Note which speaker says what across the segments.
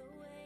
Speaker 1: the way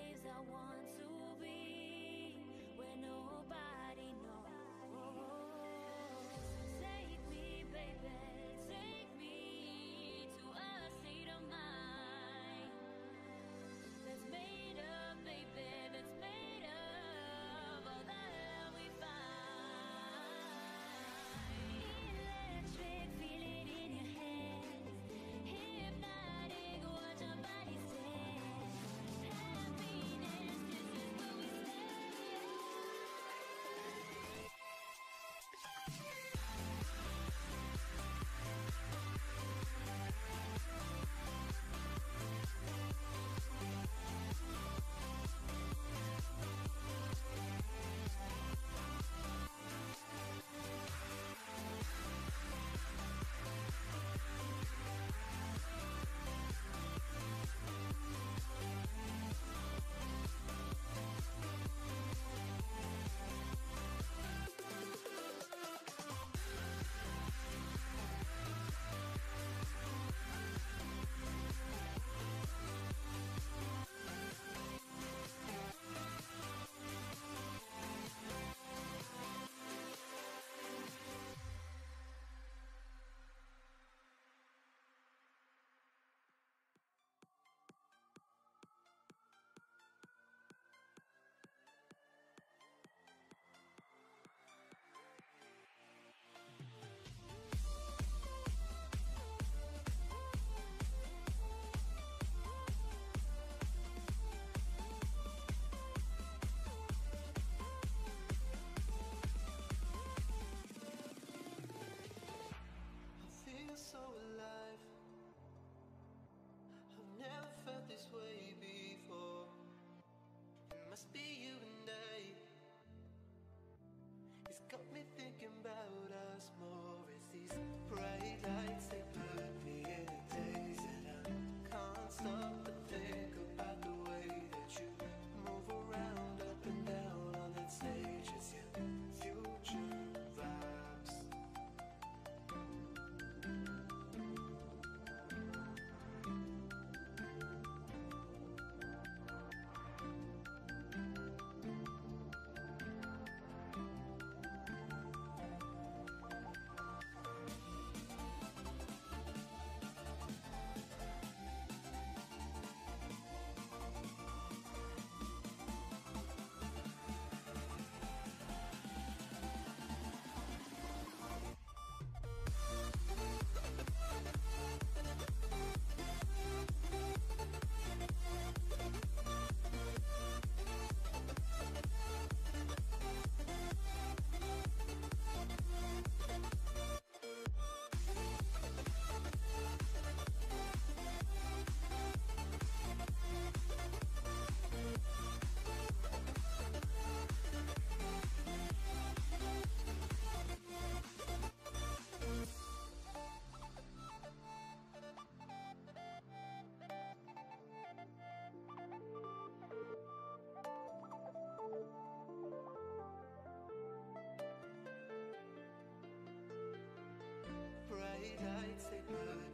Speaker 1: Bright lights, they put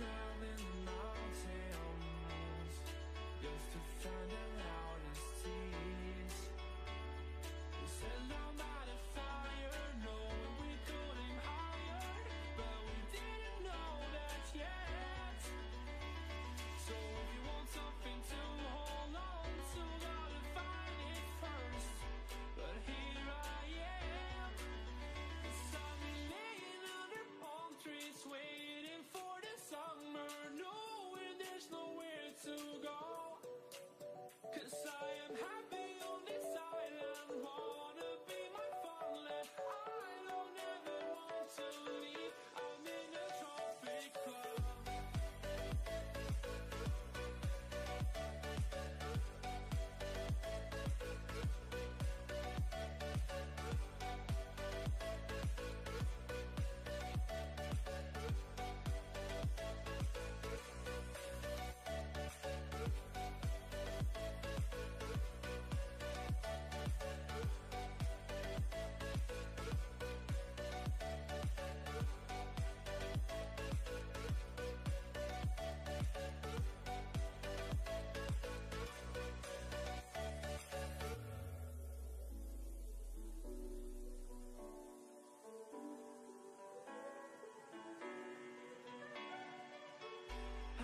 Speaker 2: return. to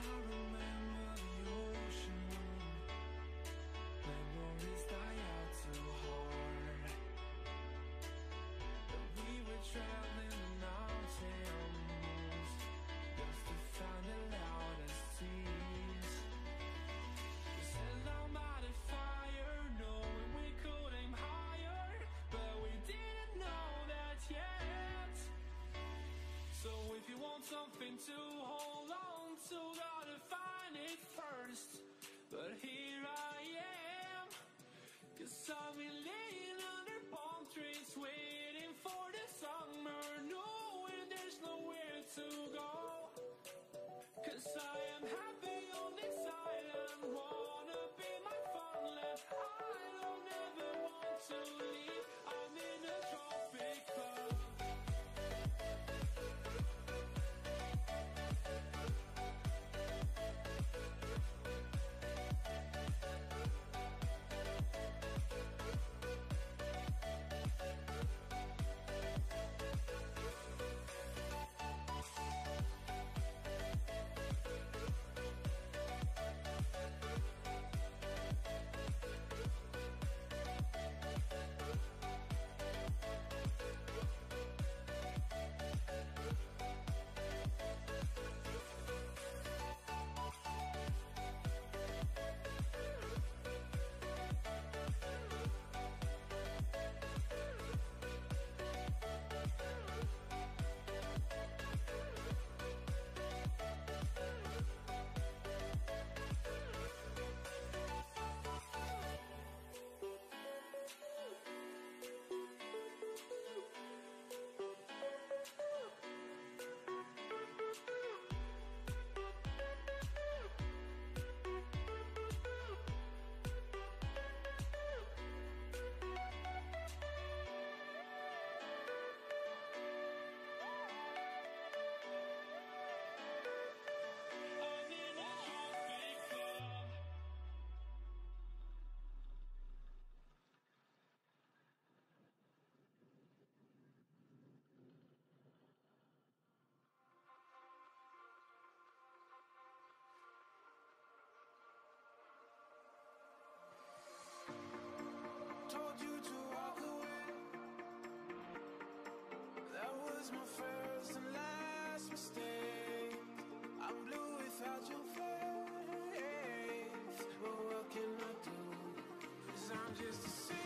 Speaker 2: remember to.
Speaker 3: was my first and last mistake. I'm blue without your face. But what can I do? Cause I'm just a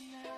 Speaker 4: I'm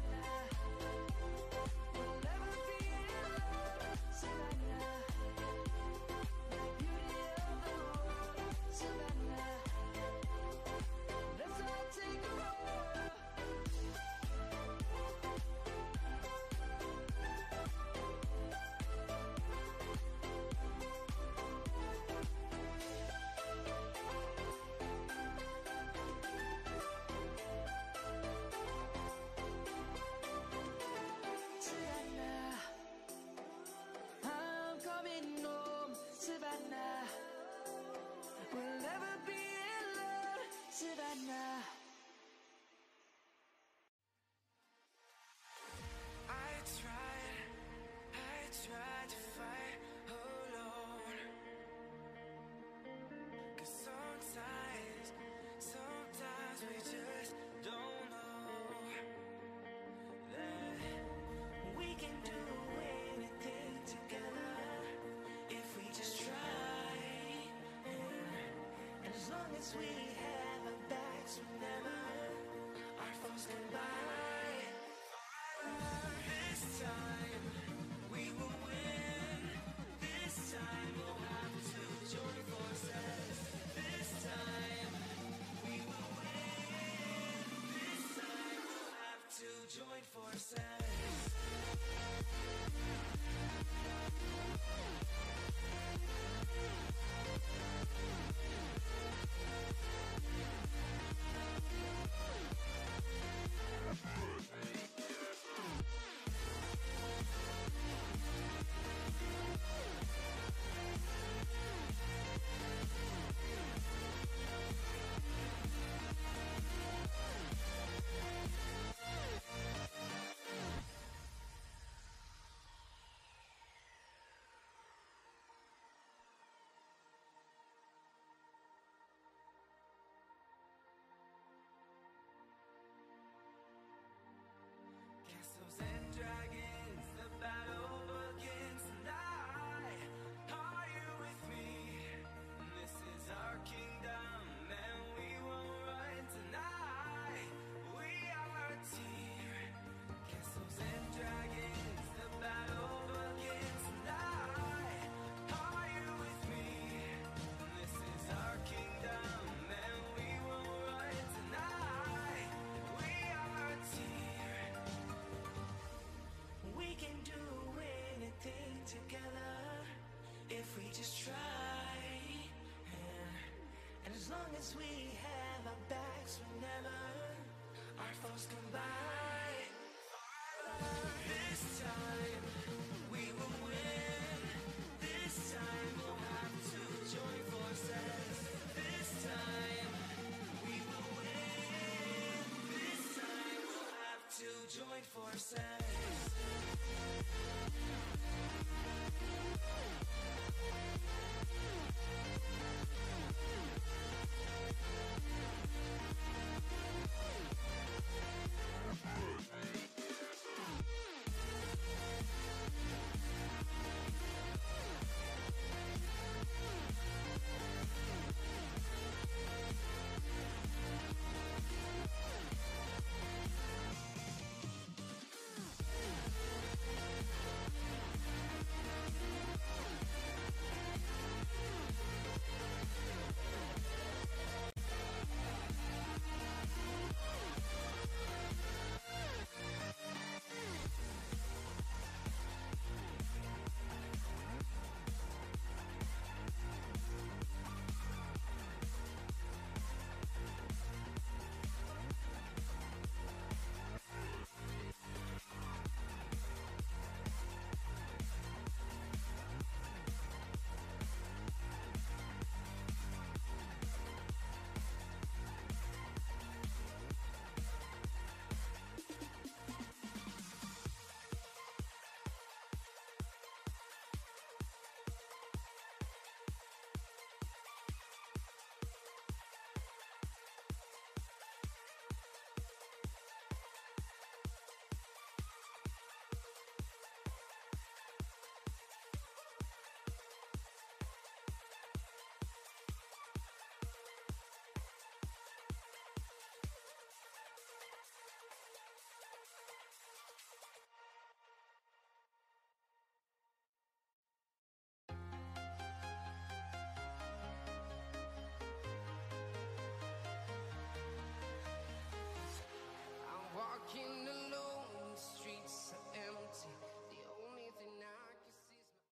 Speaker 5: We have our backs, whenever our foes come just try. And, and as long as we have our backs, whenever our foes come by, this time we will win. This time we'll have to join forces. This time we will win. This time we'll have to join forces.